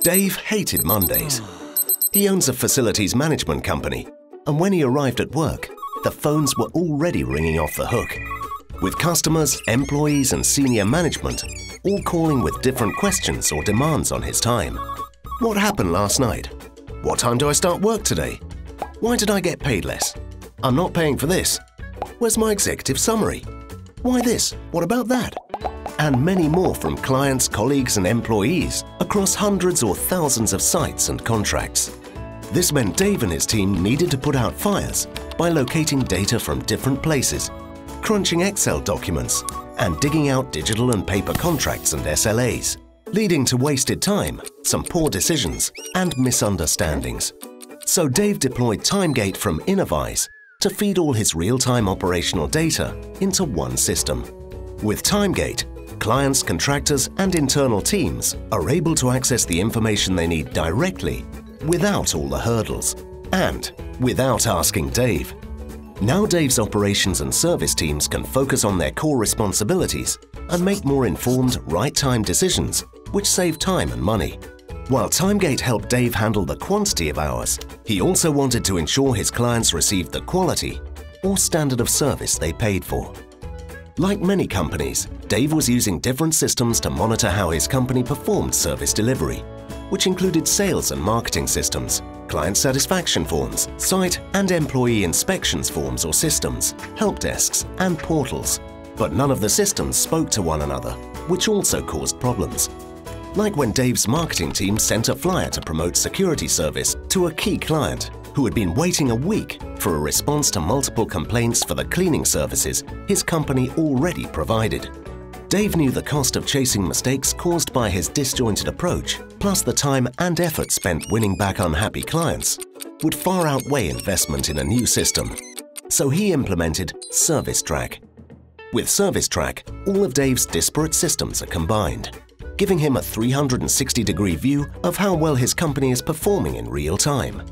Dave hated Mondays. He owns a facilities management company, and when he arrived at work, the phones were already ringing off the hook. With customers, employees, and senior management all calling with different questions or demands on his time. What happened last night? What time do I start work today? Why did I get paid less? I'm not paying for this. Where's my executive summary? Why this? What about that? And many more from clients, colleagues, and employees across hundreds or thousands of sites and contracts. This meant Dave and his team needed to put out fires by locating data from different places, crunching Excel documents, and digging out digital and paper contracts and SLAs, leading to wasted time, some poor decisions, and misunderstandings. So Dave deployed TimeGate from Innovise to feed all his real-time operational data into one system. With TimeGate, clients, contractors, and internal teams are able to access the information they need directly without all the hurdles and without asking Dave. Now Dave's operations and service teams can focus on their core responsibilities and make more informed, right-time decisions, which save time and money. While TimeGate helped Dave handle the quantity of hours, he also wanted to ensure his clients received the quality or standard of service they paid for. Like many companies, Dave was using different systems to monitor how his company performed service delivery, which included sales and marketing systems, client satisfaction forms, site and employee inspections forms or systems, help desks and portals. But none of the systems spoke to one another, which also caused problems. Like when Dave's marketing team sent a flyer to promote security service to a key client who had been waiting a week for a response to multiple complaints for the cleaning services his company already provided. Dave knew the cost of chasing mistakes caused by his disjointed approach, plus the time and effort spent winning back unhappy clients, would far outweigh investment in a new system. So he implemented ServiceTrack. With ServiceTrack, all of Dave's disparate systems are combined, giving him a 360-degree view of how well his company is performing in real time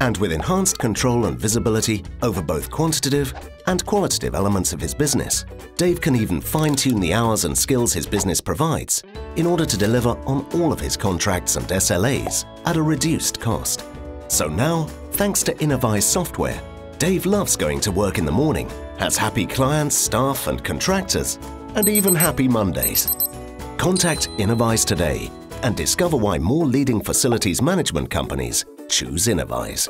and with enhanced control and visibility over both quantitative and qualitative elements of his business, Dave can even fine-tune the hours and skills his business provides in order to deliver on all of his contracts and SLAs at a reduced cost. So now, thanks to Innovise software, Dave loves going to work in the morning, has happy clients, staff and contractors, and even happy Mondays. Contact Innovise today and discover why more leading facilities management companies choose Innovise.